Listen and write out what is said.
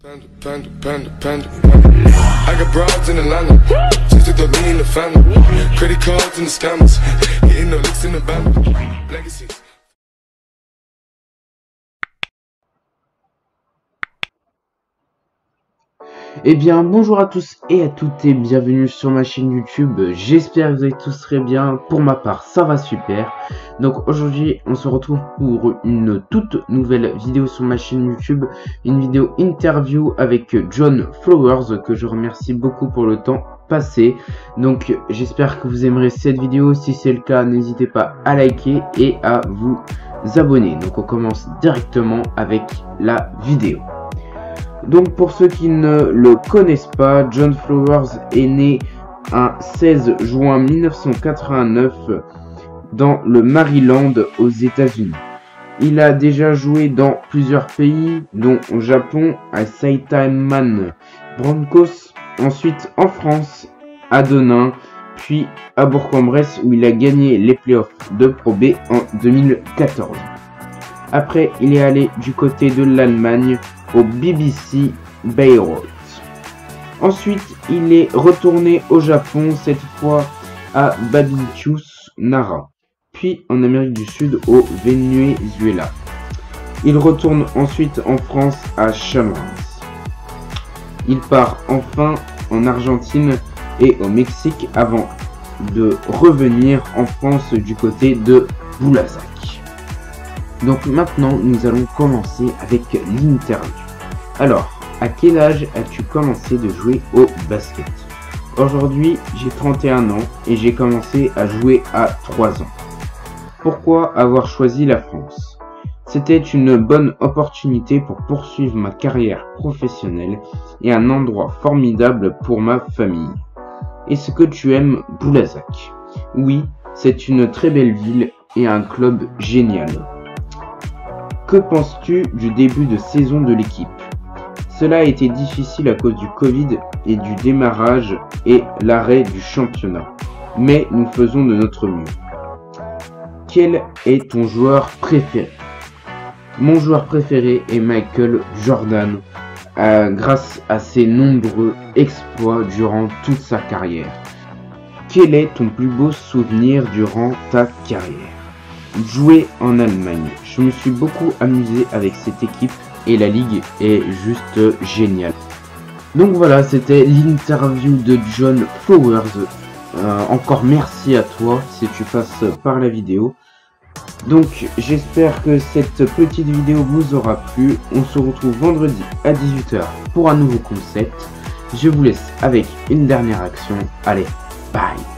Panda, panda, panda, panda. I got broads in Atlanta. Just to throw me in the family. Credit cards in the scammers. Hitting the licks in the band. Legacies. Eh bien, bonjour à tous et à toutes et bienvenue sur ma chaîne YouTube. J'espère que vous allez tous très bien. Pour ma part, ça va super. Donc aujourd'hui, on se retrouve pour une toute nouvelle vidéo sur ma chaîne YouTube. Une vidéo interview avec John Flowers que je remercie beaucoup pour le temps passé. Donc j'espère que vous aimerez cette vidéo. Si c'est le cas, n'hésitez pas à liker et à vous abonner. Donc on commence directement avec la vidéo. Donc pour ceux qui ne le connaissent pas, John Flowers est né un 16 juin 1989 dans le Maryland aux États-Unis. Il a déjà joué dans plusieurs pays, dont au Japon à Saitama Broncos, ensuite en France à Denain, puis à Bourg-en-Bresse où il a gagné les playoffs de Pro B en 2014. Après, il est allé du côté de l'Allemagne au BBC Bayreuth. Ensuite, il est retourné au Japon, cette fois à Babitius Nara, puis en Amérique du Sud au Venezuela. Il retourne ensuite en France à Chamins. Il part enfin en Argentine et au Mexique avant de revenir en France du côté de Boulazac. Donc maintenant, nous allons commencer avec l'interview. Alors, à quel âge as-tu commencé de jouer au basket? Aujourd'hui, j'ai 31 ans et j'ai commencé à jouer à 3 ans. Pourquoi avoir choisi la France? C'était une bonne opportunité pour poursuivre ma carrière professionnelle et un endroit formidable pour ma famille. Est-ce que tu aimes Boulazac? Oui, c'est une très belle ville et un club génial. Que penses-tu du début de saison de l'équipe? Cela a été difficile à cause du Covid et du démarrage et l'arrêt du championnat. Mais nous faisons de notre mieux. Quel est ton joueur préféré? Mon joueur préféré est Michael Jordan, euh, grâce à ses nombreux exploits durant toute sa carrière. Quel est ton plus beau souvenir durant ta carrière? Jouer en Allemagne. Je me suis beaucoup amusé avec cette équipe et la ligue est juste géniale. Donc voilà, c'était l'interview de John Flowers. Euh, encore merci à toi si tu passes par la vidéo. Donc j'espère que cette petite vidéo vous aura plu. On se retrouve vendredi à 18h pour un nouveau concept. Je vous laisse avec une dernière action. Allez, bye